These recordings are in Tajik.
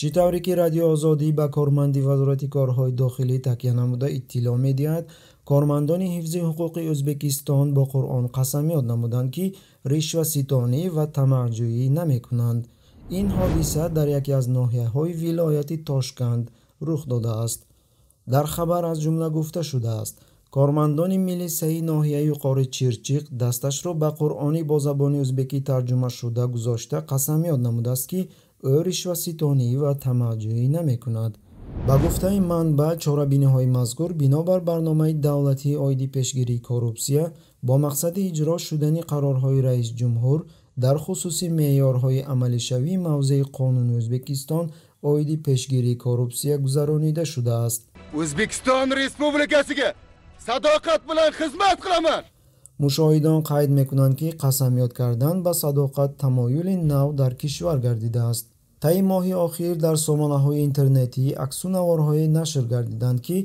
чӣ тавре ки радиои озодӣ ба корманди вазорати корҳои дохилӣ такя намуда иттилоъ медиҳад кормандони ҳифзи ҳуқуқи ӯзбекистон бо қуръон қасамёт намуданд ки ришваситонӣ ва тамақҷӯӣ намекунанд. Ин ҳодиса дар яке аз ноҳияҳои вилояти тошканд рух додааст. Дар хабар аз ҷумла гуфта шудааст. Кормандони милисияи ноҳияи юқори чирчиқ дасташро ба қуръони бо забони ӯзбекӣ тарҷумашуда гузошта қасамёт намудааст ки ӯ ришваситонӣ ва тамақҷӯӣ намекунад. Ба гуфтаи манбаъ чорабиниҳои мазкур бинобар барномаи давлатии оиди пешгирии коррупсия бо мақсади иҷро шудани қарорҳои раисҷумҳур дар хусуси меъёрҳои амалишавии мавзеи қонуни ӯзбекистон оиди пешгирии коррупсия гузаронида шудааст. O'zbekiston respublikasiga sadoqat bilan xizmat qilaman мушоҳидон қайд мекунанд ки қасамёт кардан ба садоқат тамоюли нав дар кишвар гардидааст. Таи моҳи охир дар сомонаҳои интернетӣ аксунаворҳое нашр гардиданд ки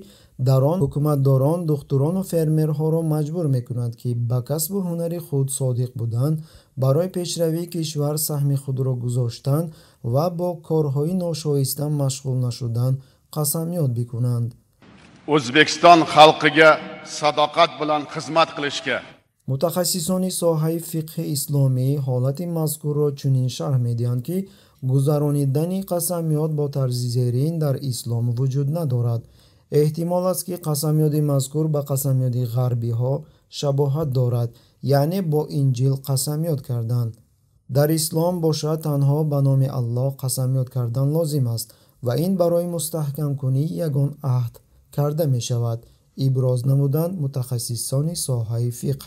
дар он ҳукуматдорон духтурону фермерҳоро маҷбур мекунанд ки ба касбу ҳунари худ содиқ буданд барои пешравии кишвар саҳми худро гузоштан ва бо корҳои ношоиста машғул нашудан қасамёт бикунанд. O'zbekiston xalqiga sadoqat bilan xizmat qilishga мутахассисони соҳаи фиқҳи исломӣ ҳолати мазкурро чунин шарҳ медиҳанд ки гузаронидани қасамёт бо тарзи зерин дар ислом вуҷуд надорад. Эҳтимол аст ки қасамёти мазкур ба қасамёти ғарбиҳо шабоҳат дорад яъне бо инҷил қасамёт кардан дар ислом бошад танҳо ба номи аллоҳ қасамёт кардан лозим аст ва ин барои мустаҳкамкунии ягон аҳд карда мешавад. Иброз намуданд мутахассисони соҳаи фиқҳ